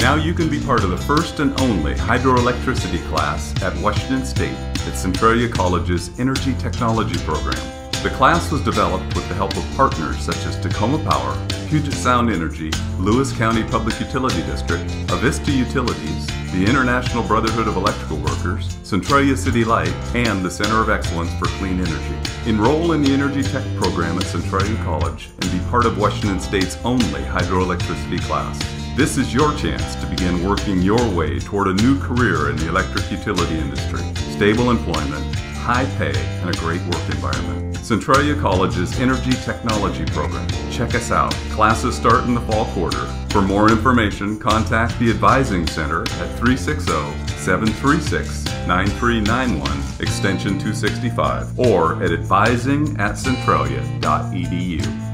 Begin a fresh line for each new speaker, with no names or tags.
Now you can be part of the first and only hydroelectricity class at Washington State at Centralia College's Energy Technology program. The class was developed with the help of partners such as Tacoma Power, Puget Sound Energy, Lewis County Public Utility District, Avista Utilities, the International Brotherhood of Electrical Workers, Centralia City Light, and the Center of Excellence for Clean Energy. Enroll in the Energy Tech program at Centralia College and be part of Washington State's only hydroelectricity class. This is your chance to begin working your way toward a new career in the electric utility industry. Stable employment, high pay, and a great work environment. Centralia College's Energy Technology program. Check us out. Classes start in the fall quarter. For more information, contact the Advising Center at 360 736 9391, extension 265, or at advising at centralia.edu.